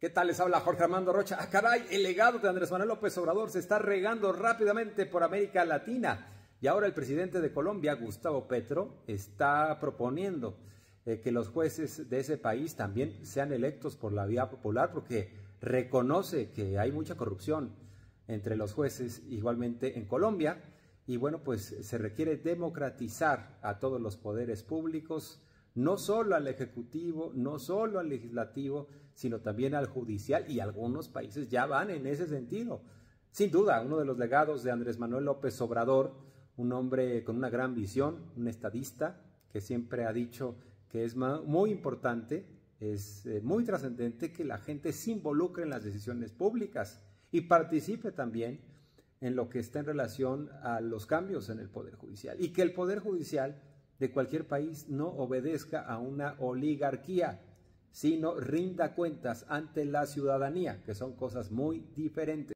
¿Qué tal? Les habla Jorge Armando Rocha. ¡Ah! El legado de Andrés Manuel López Obrador se está regando rápidamente por América Latina. Y ahora el presidente de Colombia, Gustavo Petro, está proponiendo eh, que los jueces de ese país también sean electos por la vía popular porque reconoce que hay mucha corrupción entre los jueces igualmente en Colombia. Y bueno, pues se requiere democratizar a todos los poderes públicos, no solo al Ejecutivo, no solo al Legislativo, sino también al Judicial y algunos países ya van en ese sentido. Sin duda, uno de los legados de Andrés Manuel López Obrador, un hombre con una gran visión, un estadista que siempre ha dicho que es muy importante, es eh, muy trascendente que la gente se involucre en las decisiones públicas y participe también en lo que está en relación a los cambios en el Poder Judicial y que el Poder Judicial de cualquier país no obedezca a una oligarquía, sino rinda cuentas ante la ciudadanía, que son cosas muy diferentes.